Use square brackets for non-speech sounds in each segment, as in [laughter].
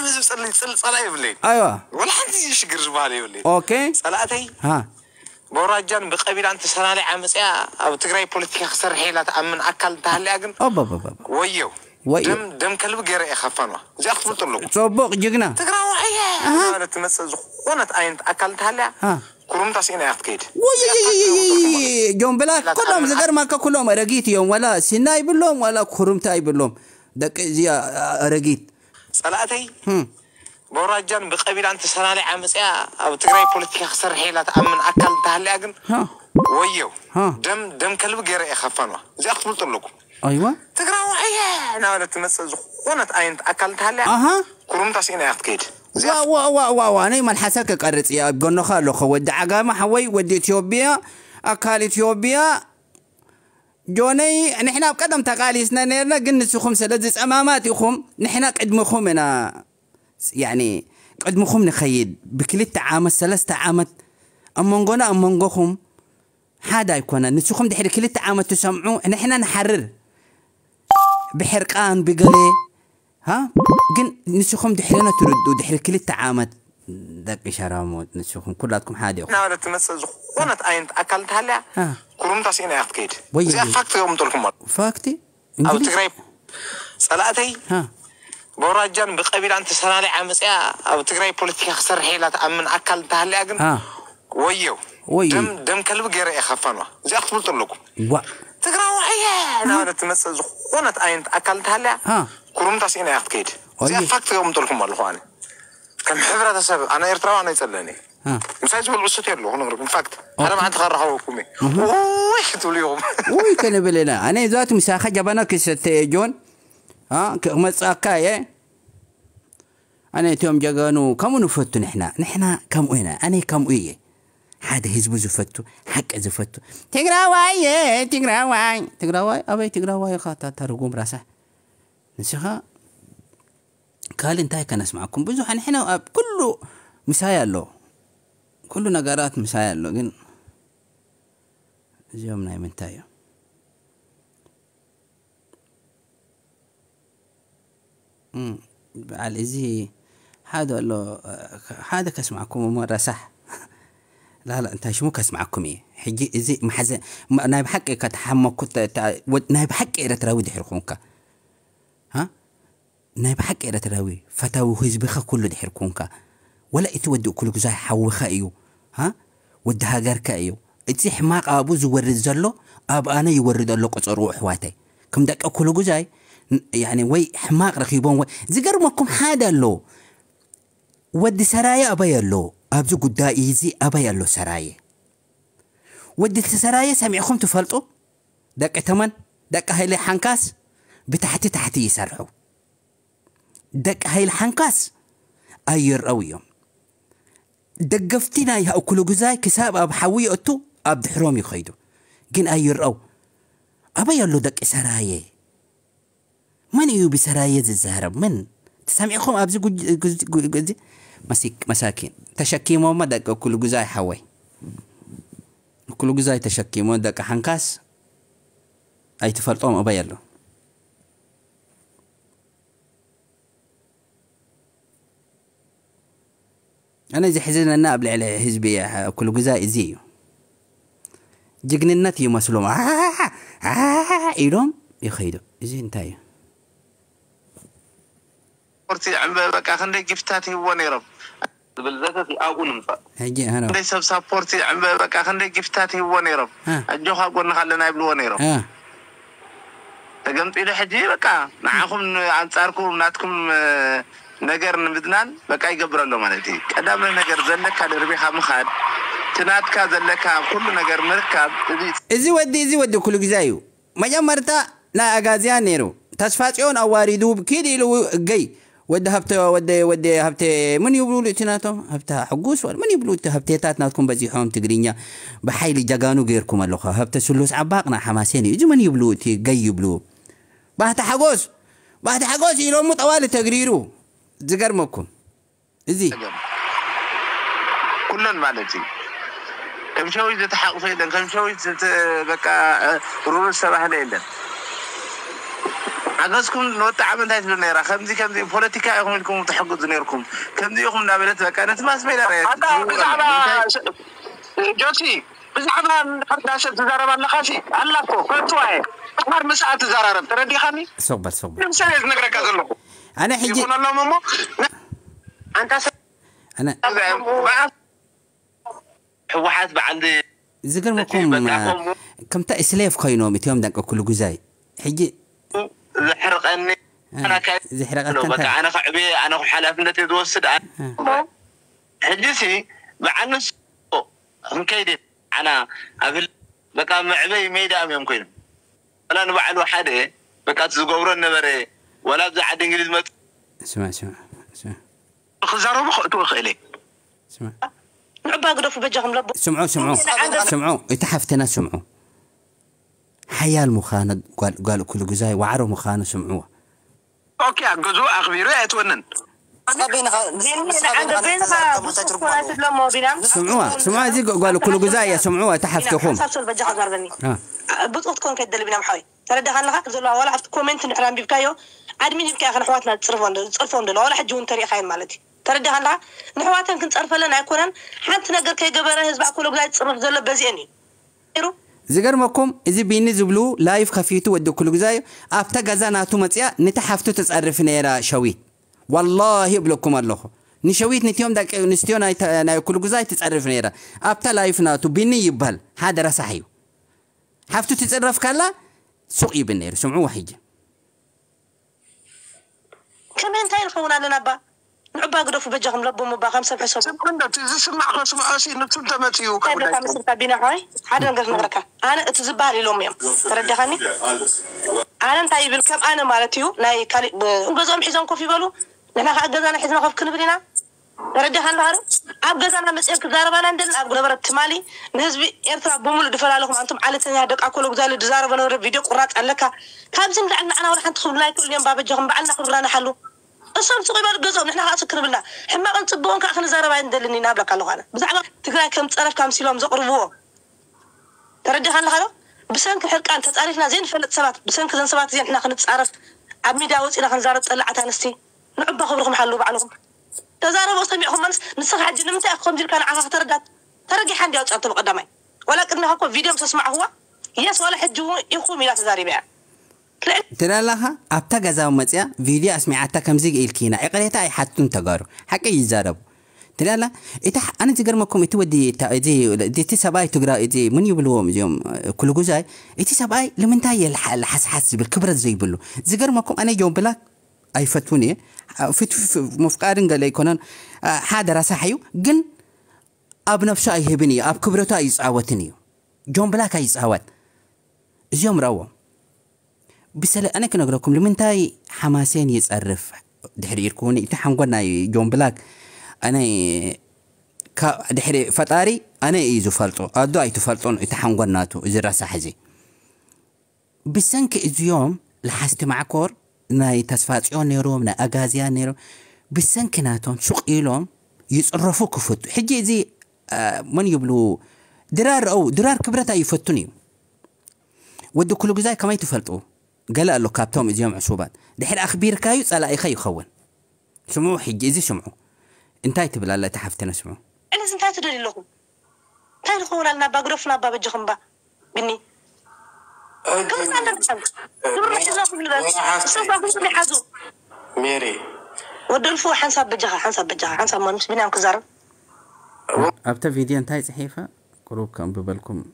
كل حزب صلي صلاة يبلي أيوة. ولا حد يشقر جبالي يبلي أوكي. صلاتي ها. بوراجان بقبيلة أنت سنالي عمس يا أو تقرأي بوليتيكا خسر حيلة أمن أكل تهلي أجن أبا أبا ويو. وي دم دم كلب جرى يخفنوا زي أخفل طلقوا صبق جقنا. تقرأ وحيا. أنا تمس زخونة أين أكلت هلا كلهم تاسين أخذكيد وي يوم بلا كلهم زقر مالك كلهم رقيت يوم ولا سنا يبلهم ولا كرم تايبلهم. دك زي آه، آه، رقيت. ፀላእተይ ህም፣ በውራጃን ብቀቢላ እንተሰናላይ ዓመፅያ ኣብ ትግራይ ፖለቲካ ክሰርሕ ኢላ ተኣምን ኣካል እንተሃልያ ግን ሃ ወየው ሃ ደም ደም ከልቢ ገይረ እየ ከፋንዋ እዚኣ ክትፈልጡ ኣለኩ ኣይዋ ትግራዋይ ማለት ትመፅእ ዝኾነት ዓይነት ኣካል እንተሃልያ ኣሃ ኩሩምታ ሲኢና እያ ክትከይድ እዚኣ ዋ ዋ ዋ ዋ ዋ ናይ መልሓሰ ክቀርፅ እያ ኣብ ጎንኻ ኣለኹ ወዲ ዓጋማ ሓወይ ወዲ ኢትዮጵያ ኣካል ኢትዮጵያ جوني نحنا بقدم تقاليسنا نيرنا قنس خمسة سلزس أمامات خم نحنا قد مخمنا يعني قد مخم نخيد بكل تعامد ثلاث عامد أمونغونا أمونغوخم. حدا يكون نسخم دحر كل التعامة تسمعوا نحنا نحرر. بحرقان بقلي. ها؟ قن نسخم دحرنا تردو دحر كل التعامة دق إشارة موت. كلاتكم حادي أخو نعم تمسز وأنا تأين أكلت هلا؟ كلهم تاسين أخت كيد زي فاكت يوم تركم تلكم فاكتي؟ أو تقريب. سلاتي ها. بوراجان بقبيل أنت سنالي عمس. يا أو تقريب بوليتيكا خسر حيلة أمن أكلت هلا أجن ها. ويو. ويو. دم دم كلب جرى يخفنوا زي أخت لكم وا. تقرأ وحيا. نعم تمسز خونة أين أكلت هلا؟ كلهم تاسين أخت كيد زي فاكت يوم تركم تلكم والله كم حفرة تسبب أنا يرتوى أنا يتلني مساج بالوسط يلو هنا مرق مفقت أنا ما عندي غير رحوا كومي ويش اليوم وي كان بلنا أنا ذات مساحة جبنا كسرت جون ها كم تساكاية أنا يوم جاكانو كم نفتو نحنا نحنا كم وينا أنا كم وي حد هزبو زفتو حق زفتو تقرا واي تقرا واي تقرا واي أبي تقرا واي خاطر ترقوم راسه نسخة كالين تاي كان اسمعكم. بزو حن حنا كله مسايا له. كله نقارات مسايا له. جن زيوم نايم تايو امم على زي هذا قال له هذا كسمعكم مرة صح. [laughs] لا لا انت شو كسمعكم إيه. حجي زي محزن نايب حقك كتحمك كنت نايب حقي رتراود حرقونك. ናይ ብሓቂ ኤረትራዊ ፈታዊ ህዝብኻ ኩሉ ድሕሪ ኮንካ ወላ እቲ ወዲ እኩሉ ግዛይ ሓዊኻ እዩ ها ወዲ ሃገርካ እዩ እቲ ሕማቕ ኣብኡ ዝወርድ ዘሎ ኣብ ኣነ ይወርድ ኣሎ ቆፀርኡ ኣሕዋተይ ከም ደቂ ኩሉ ግዛይ ን- ያኒ ወይ ሕማቕ ረኪቦም ወይ ዝገርመኩም ሓደ ኣሎ ወዲ ሰራየ ኣበይ ኣሎ ኣብዚ ጉዳይ እዚ ኣበይ ኣሎ ሰራየ ወዲ ሰራየ ሰሚዕኹም ትፈልጡ ደቂ ተመን ደቂ ሃይሊ ሓንካስ ብታሕቲ ታሕቲ ይሰርሑ دك هاي الحنقاس. أير أويوم دقفتنا يا أكلو جزاي كساب أب حوي أتو أب دحروم يخيدو. جن أير أو أبا يلو دك سراية من يو بسراية الزهرب؟ من؟ تسمعكم أبز جزي مسيك مساكين. تشكيمو ما دك أكلو جزاي حوي. أكلو جزاي تشكيمو دك حنقاس. أي تفرطوم أبا يلو. ኣነ ዝሕዝነና ኣብ ልዕሊ ህዝቢ ኩሉ ግዛይ እዚ እዩ ጅግንነት ይመስሎም "አ- አ- ኢሎም ይኸይዱ እዚ እንታይ እዩ ስፖርቲ ዕምበ በቃ ክንደይ ጊፍታት ሂብዎ ነይሮም ዝብል ዘተት ኣብኡ ንምፃእ ሕጂ ኣነ ክንደይ ሰብ ሳፖርቲ ዕምበ በቃ ክንደይ ጊፍታት ሂብዎ ነይሮም አ። ኣጆኻ ጎንኻ ኣለና ይብልዎ ነይሮም አ፣ ተገምፂሉ ሕጂ በቃ ንዓኹም ኣንፃርኩም ናትኩም እ፣ ነገር ንምድናን በቃ ይገብር ኣሎ ማለት እዩ ቀዳማይ ነገር ዘለካ ደርቢኻ ምኻድ ትናትካ ዘለካ ኩሉ ነገር ምርካብ እዚ እዚ ወዲ እዚ ወዲ ኩሉ ግዜ እዩ መጀመርታ ናይ ኣጋዝያን ነይሩ ተስፋ ፅዮን ኣዋሪዱ ኪድ ኢሉ ገይ ወዲ ሃብተ ወዲ ወዲ ሃብተ ምን ይብሉ እቲ ናቶም ሃብተ ሕጉስ ወ- ምን ይብሉ እቲ ሃብቴታት ናትኩም በዚሖም ትግርኛ ብሓይሊ ጀጋኑ ገይርኩም ኣለኹ ሃብተ ስሉስ ዓባቕ ና ሓማሴን እዩ እዚ ምን ይብሉ እቲ ገይ ይብሉ ባህቲ ሓጎስ ባህቲ ሓጎስ ኢሎሙ ጠዋሊ ተግሪሩ ዝገርመኩም እዚ ነገር ኩለን ማለት እዩ ከም ሸዊት ዝተሓቕፈ የለን ከም ሸዊት ዝተ- በቃ ሩሩስ ዝተባህለ የለን ሓገዝኩም ንወጣ ዓመት እንታይ ትብል ነራ ከምዚ ከምዚ ፖለቲካ ኢኹም ኢልኩም ትሕግዙ ነርኩም ከምዚ ኢኹም እናበለት በቃ ነቲ ማስሜዳ ኣታ ብዛዕባ ጆሲ ብዛዕባ ሕዳሰብ ትዛረብ ኣለካ ሲ ኣላ ኮ ከትዋየ ሓር ምስኣ ትዘራረብ ተረዲኻኒ ሶቅበል ሶቅበል ንምሳሌ ዝነግረካ ዘለኹ أنا حجي أنت أنا وحاس بعد ذكر مكم كم تا سليف كاينو متيوم دنك كل جزاي حجي. زحرقني آه، أنا كاين زحرقني أنا قعبي أنا حلفنتي توسد حجسي بعنس مكيدي أنا آه. ابل بقى معبي ميدام يمكن. أنا بعد وحده بقى تزغورن نبره በቃ እቲ ዝገብሮ ነበረ ወላ ብዛ ዓዲ እንግሊዝ መፅ ስማ ስማ ስማ ክዛረቡ ክእትዎ ክእል እየ ስማ ንዕባ ግደፉ በጃኹም ለቦ ስምዑ ስምዑ ስምዑ እቲ ሓፍትና ስምዑ ሓያል ምዃኑ ጓል ጓል ኩሉ ጉዛይ ዋዕሮ ምዃኑ ስምዑዋ ኦኬ ኣገዙ ኣኽቢሩ ኣይትወንን ትብሎሞ ቢናም ስምዑዋ ስምዑዋ እዚ ጓል ኩሉ ጉዛይ እያ ስምዑዋ እቲ ሓፍትኹም ሓሳብ በጃኻ ዛርበኒ አ፣ ብፅሑፍ ኮን ከይደሊ ቢናም ሓወይ ተረዳኻ ኣለካ ዘለዋ ዋላ ኣብቲ ኮሜንት ንሕራ ኣንቢብካዮ ኣድሚን ኢልካ ኢኻ ንሕዋትና ዝፅርፎ ንደሎ ዋላ ሕጂ እውን ተሪእኻየን ማለት እዩ ተረዳኻ ኣለካ ንሕዋተን ክንፀርፈለን ኣይኮነን ሓንቲ ነገር ከይገበረ ህዝቢ ኣኩሎ ግዛይ ዝፅርፍ ዘሎ በዚአን እዩ ነይሩ ዝገርመኩም እዚ ቢኒ ዝብሉ ላይፍ ከፊቱ ወዲ ኩሉ ግዛዩ ኣብታ ገዛ ናቱ መፅያ ነቲ ሓፍቱ ተፀርፍ ነራ ሸዊት ወላሂ እብለኩም ኣለኹ ንሸዊት ነትዮም ደቂ ኣንስትዮ ናይ ተ- ናይ ኩሉ ግዛይ ትፀርፍ ነራ ኣብታ ላይፍ ናቱ ቢኒ ይበሃል ሓደ ረሳሕ እዩ ሓፍቱ ትፅረፍ ካላ ሱቕ ይብል ነይሩ ስምዑዋ ሕጂ ከመይ እንታይ ንኸውን ኣለና ባ ንዕባ ግደፉ በጃኹም ለቦ ምባ ከም ሰብ ሕሰቡ ስምዕነት ዝስማዕ ከስምዖ ሲ ንቱም ተመፅዩ እንታይ ደካ ምስልካ ቢና ሓዋይ ሓደ ነገር ክነግረካ ኣነ እቲ ዝበሃል ኢሎም እዮም ተረዳኻኒ ኣነ እንታይ ይብል ከም ኣነ ማለት እዩ ናይ ካሊእ ገዝኦም ሒዞም ኮፍ ይበሉ ንሕና ከዓ ገዛና ሒዝና ኮፍ ክንብል ኢና ተረዳኻ ኣለካ ዶ ኣብ ገዛና መፅአን ክዛረባና እንደለን ኣብ ነበረት ትማሊ ንህዝቢ ኤርትራ ብምሉእ ድፈላለኹም ኣንቱም ዓለተኛ ደቂ ኮሎ ግዛሉ ድዛረበ ነበረ ቪድዮ ቁራፅ ኣለካ ካብዚ ንላዕሊ ንዓና ወላ ሓንቲ ክብሉና ይክእሉ እዮም ባበጃኹም በዓልና ክብሉና ንሓሉ እሶም ስቕ ይበሉ ገዝኦም ንሕና ከዓ ስክር ብልና ሕማቕን ፅቡቕን ከዓ ክንዛረባ እንደልኒ ኢና ብለካ ኣለኹ ኣነ ብዛዕባ ትግራይ ከም ፀረፍካ ምሲሎም ዘቕርብዎ ተረዲኻ ኣለካ ዶ ብሰንኪ ሕርቃን ተፃሪፍና ዘይንፈልጥ ሰባት ብሰንኪ ዘን ሰባት እዚን ንሕና ክንፃረፍ ኣብ ሚድያ ወፂና ክንዛረብ ፀላዕት ኣንስቲ ንዕባ ክብርኩም ሓልው ባዕልኩም ተዛረቦ ሰሚዕኩም መልስ ንስኻ ሕጂ ንምንታይ ኢኹም ከምዚ ኢልካ ንዓኻ ክተረዳት ተረጊሓ እንዲ ኣውፅአቶ ብቀዳማይ ወላ ቅድሚኻ እኮ ቪድዮም ተስማዕኽዋ የስ ዋላ ሕጂ እውን ኢኹም ኢላ ተዛሪበ እያ ክልዕል ትርኢ ኣለኻ ኣብታ ገዛዊ መፅያ ቪድዮ ኣስሚዓታ ከምዚ ኢልኪና ዕቕሬታ ኣይሓቱን ተጋሩ ሓቂ ይዛረቡ ትርኢ ኣላ እቲ ሕ- ኣነ ዝገርመኩም እቲ ወዲ እታ- እዚ እቲ ሰብኣይ ትግራይ እዚ ምን ይብልዎም እዚኦም ኩሉ ጉዛይ እቲ ሰብኣይ ንምንታይ እየ ልሓ- ልሓስሓስ ዝብል ክብረት ዘይብሉ ዝገርመኩም ኣነ ጆን ብላክ ኣይፈትውን እየ ፍት ምፍቃድን ገለ ኣይኮነን አ፣ ሓደ ረሳሕ እዩ ግን ኣብ ነፍሱ ኣይህብን እዩ ኣብ ክብረቱ ኣይፃወትን እዩ ጆን ብላክ ኣይፃወት እዚኦም ረእዎም ብሰለ ኣነ ክነግረኩም ንምንታይ ሓማሴን ይፀርፍ ድሕሪ ኢልኩኒ እቲ ሓንጎን ናይ ጆን ብላክ ኣነ ካብ ድሕሪ ፈጣሪ ኣነ እዩ ዝፈልጦ ኣዶ ኣይትፈልጦን እቲ ሓንጎን ናቱ እዚ ረሳሕ እዚ ብሰንኪ እዚኦም ለሓስቲ ማዕኮር ناي تسفاتيون نيروم نا أغازيان نيروم بسنكناتهم شق إيلهم يصرفوا كفتو حجي زي آه من يبلو درار أو درار كبرتا يفتوني ودو كل جزاي كما يتفلطوا قال له كابتوم إزيهم عصوبات دحين أخبير كايو على أي خي يخون سمعوا حجي إزي سمعوا انتاي تبلا لا تحفتنا سمعوا أنا سنتاي تدري لكم تاي نخون لنا باقرفنا بابجخم با بني قلت أنا بسوي دور روحي نصافي في الباب نصافي كل اللي حازو ميري ودو الفو حنصاب بجها حنصاب بجها حنصاب ما نمس بينا كزار ابتا فيديو انتهي صحيفة قروبك انببالكم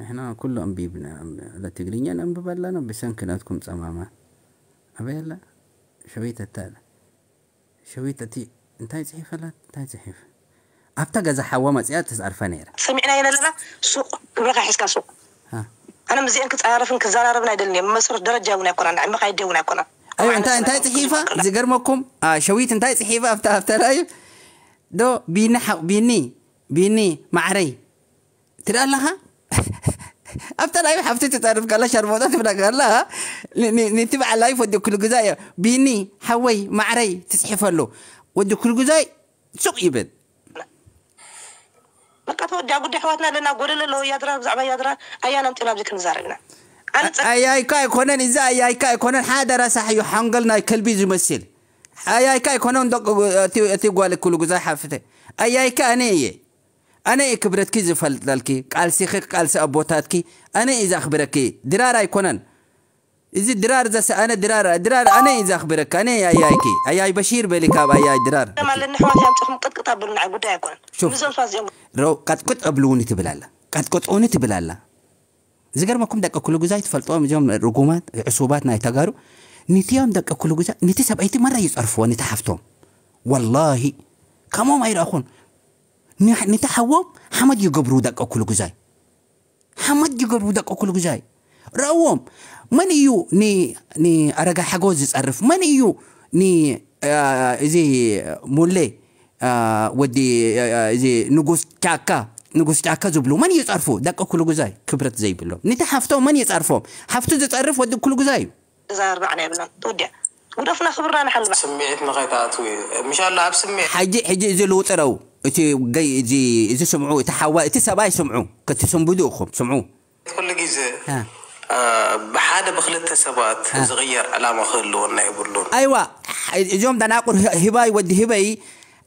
إحنا كل انبيبنا لا تقرينيا يعني انببال لنا بسنكناتكم تماما ابيلا شويت التالي شويت التي انتهي صحيفة؟ لا انتهي صحيفة. ابتا جزا حوا مزيات تزعرفا نيرا سمعنا يا لا لا سوق بغا حسكا سوق. أنا مزيان كتعرف كزارة ربنا دلني مسر درجة ونا كنا عم قاعد ونا كنا أيوة أنت أنت صحيفة زجر مكم آه شويت. أنت صحيفة أفتى أفتح لايف دو بيني حق بيني بيني معري. ترى لها [laughs] أفتح لايف حفتي تعرف قال لها شرموطة تبقى قال لها نتبع لايف ودي كل جزاية بيني حوي معري. تصحيفة له ودي كل جزاية سوق يبد. በቃ ተወዲያ ጉዳይ ኣሕዋትና ኣለና ጎደለ ኣለዎ እያድራ ብዛዕባ እያድራ ኣያና ምጢና ብዚ ክንዛረብ ኢና ኣነ ፀ- ኣያይካ ኣይኮነን እዚ ኣያይካ ኣይኮነን ሓደ ረሳሕ እዩ ሓንገል ናይ ከልቢ ዝመስል ኣያይካ ኣይኮነን ደቂ እቲ- እቲ ጓል ኩሉ ግዜ ሓፍተ ኣያይካ ኣነ እየ ኣነ እየ ክብረትኪ ዝፈልጠልኪ ቃልሲኺ ቃልሲ ኣቦታትኪ ኣነ እዩ ዘኽብረኪ ድራር ኣይኮነን እዚ ድራር ዘሰ ኣነ ድራር ድራር ኣነ እዩ ዘኽብረካ ኣነ እየ ኣያይኪ ኣያይ በሺር በሊ ካብ ኣያይ ድራር ኣለኒ ኣሕዋት ኣምፅኹም ቅጥቅጥ ኣበሉ ንዓይ ጉዳይ ኣይኮነን ሹፍ። ምዞም ሰባት እዚኦም ረው ቀጥቅጥ ኣብልውኒ ትብል ኣላ ቀጥቅጡኒ ትብል ኣላ ዝገርመኩም ደቂ ኩሉ ግዜ ትፈልጥዎም እዞም ርጉማት ዕሱባት ናይ ተጋሩ ንትዮም ደቂ ኩሉ ግዜ ነቲ ሰብኣይቲ መራ ይፀርፍዎ ነቲ ሓፍቶም ወላሂ ከምኦም ኣይረኣኹን ኒ- ነቲ ሓዎም ሓመድ ይገብሩ ደቂ ኩሉ ግዜ ሓመድ ይገብሩ ደቂ ኩሉ ግዜ ረእዎም መን እዩ ኒ- ንኣረጋ ሓጎስ ዝፀርፍ መን እዩ ኒ አ፣ እዚ ሙሌ አ፣ ወዲ አ፣ አ፣ እዚ ንጉስ ጫካ ንጉስ ጫካ ዝብሉ መን ይፀርፉ ደቂ ኩሉ ግዜ ክብረት ዘይብሎም ነቲ ሓፍቶም መን ይፀርፎም ሓፍቱ ዝፀርፍ ወዲ ኩሉ ግዜ እዩ እዛ ኣርባዕና የብለን ትውድያ ውደፍና ክብርና ንሓልባ ስምዒት ንኸይትኣትው እዩ ምሻላ ኣብ ስምዒት ሕጂ ሕጂ እዚ ልውጥረው እቲ ገይ እዚ እዚ ስምዑ እቲ ሓዋ እቲ ሰብኣይ ስምዑ ክትስንብዱ ኢኹም ስምዑ ኩሉ ግዜ ها. አ፣ ብሓደ ብክልተ ሰባት ዝቕየር ዕላማ ክህልወና የብሉን ኣይዋ እዞም ደናቁር ህባይ ወዲ ህበይ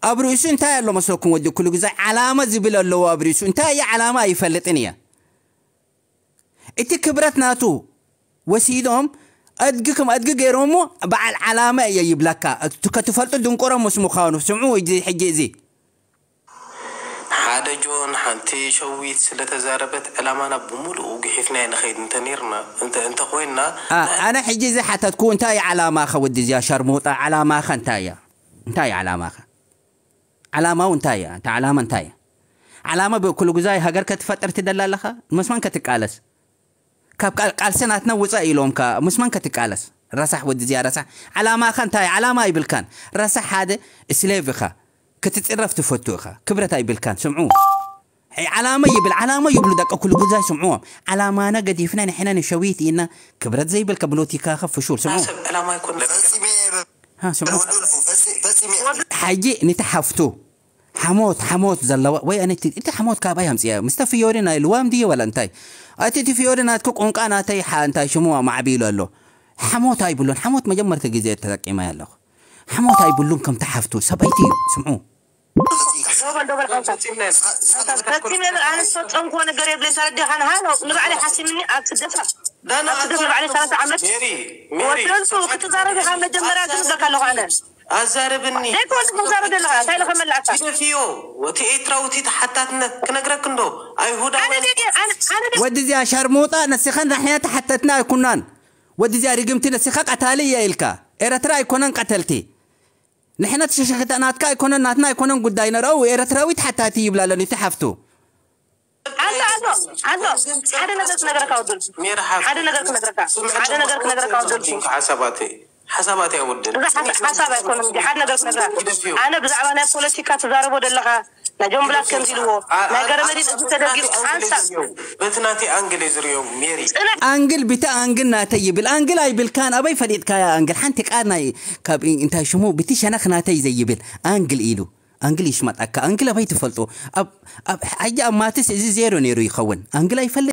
ኣብ ርእሱ እንታይ ኣሎ መስለኩም ወዲ ኩሉ ግዜ ዓላማ ዝብል ኣለዎ ኣብ ርእሱ እንታይ እየ ዓላማ ኣይፈልጥን እየ እቲ ክብረት ናቱ ወሲዶም ኣድጊ ከም ኣድጊ ገይሮሞ በዓል ዓላማ እየ ይብለካ እቲ ከትፈልጡ ድንቆሮ ምስ ምዃኑ ስምዑ እዚ ሕጂ እዚ ሓደ ጆን ሓንቲ ሸዊት ስለተዛረበት ዕላማና ብምሉእ ግሒፍና ንኸይድ እንተነርና እንተኮይንና አ- ኣነ ሕጂ እዚ ሓተትኩ እንታይ እዩ ዓላማኸ ወዲ እዚያ ሸርሙጣ ዓላማኸ እንታይ እያ እንታይ እዩ ዓላማኸ علامة وانتايا أنت علامة انتايا علامة بكل جزاي هجر كتفطر تدلالها مسمان كتقالس كاب قالسنا تنوصا يلوم كا مسمان كتقالس رسح ود زي رسح. علامة خان تاي علامة يبلكان رسح هذا سليفخا كتتصرف تفتوخا كبرتا يبلكان سمعوا علامة يبل علامة يبل دق كل جزاي سمعوا علامة أنا قد يفنان حنان شويتي إن كبرت زي بالكبلوتي كاخف فشول. سمعوا علامة يكون ها سمعت حجي نتحفتو. حموت حموت زلوا وي أنا انت؟ حموت كاباي همس يا مستفيوري نا الوام دي ولا انتي أتي تي نا تكوك انقا أنا تي حا انت شمو مع بيلو له حموت هاي بلون حموت مجمر تجزيت تلقي ما يلو حموت هاي بلون كم تحفتو. سبيتي سمعوه دوبل دوبل خمسة ستين أنا الصوت أنكو أنا قريب ليس ردي عن هذا نبع علي حاسي مني أكدفع أكدفع علي ثلاثة عمت ميري ميري وتنسو كنت زاربي عمت جمرات نزقى له أنا أزاربني ليك وانت مزارد لها تاي لغم اللعفة فيو وتي إيترا وتي تحتات كنقرأ كندو أي هودا أنا دي أنا أنا ودي زي شرموطة نسيخان رحيا تحتتنا كنان ودي زي رقمتي نسيخة قتالية إلكا إيرترا يكونان قتلتي ንሕና ተሸሸክተ ናትካ ኣይኮነን ናትና ኣይኮነን ጉዳይ ንረው ኤረትራዊት ሓታቲ ይብላ ኣለኒ ተሓፍቱ ኣሎ ኣሎ ኣሎ ሓደ ነገር ክነገረካ ወደል ሓደ ነገር ክነገረካ ሓደ ነገር ክነገረካ ወደል ሓሳባተይ ሓሳባተይ ወደል ሓሳብ ኣይኮነን ሓደ ነገር ክነገረካ ኣነ ብዛዕባ ናይ ፖለቲካ ትዛረቦ ዘለካ መጀመሪያ ከምዝልዎ ነገር መሪፅ ተደጊሩ አንሳ በትናቴ አንግል ዝርዮ ሜሪ አንግል ብታ አንግል ናተይ ብል አንግል ኣይብል ካን ኣበይ ፈሊጥካ አንግል ሓንቲ ቃናይ ካብ እንታይ ሽሙ ብቲ ሸነኽ ናተይ ዘይብል አንግል ኢሉ አንግል ይሽመጠካ አንግል ኣበይ ትፈልጦ ኣብ ሓያ ኣብ ማትስ እዚ ዜሮ ነይሩ ይኸውን አንግል ኣይፈልጥ